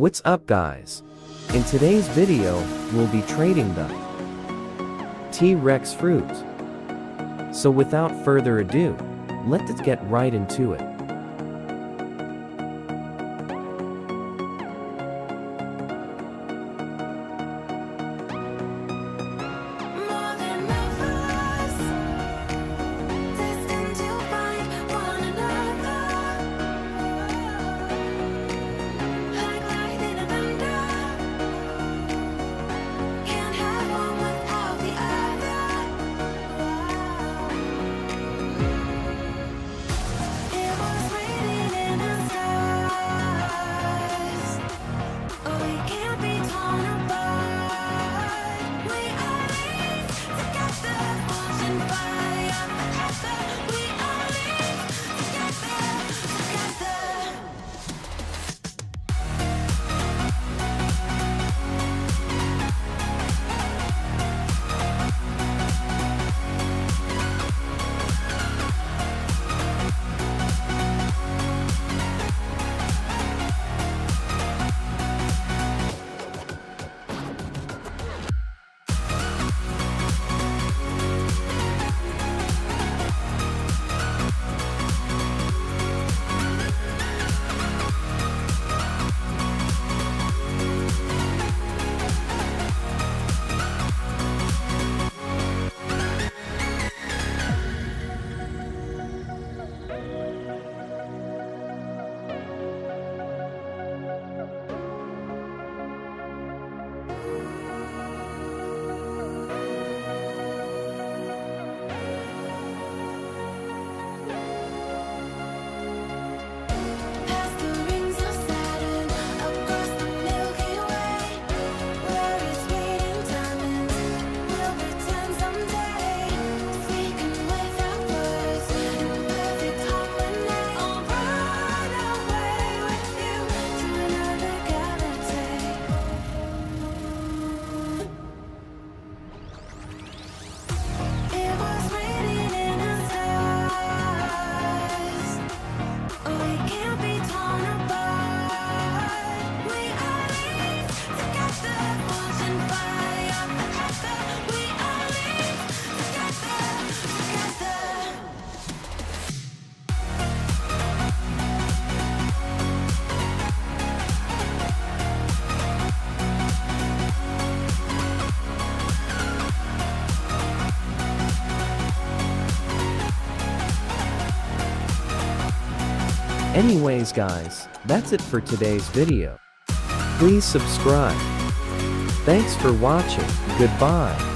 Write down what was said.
What's up guys? In today's video, we'll be trading the T-Rex fruit. So without further ado, let's get right into it. Anyways guys, that's it for today's video. Please subscribe. Thanks for watching, goodbye.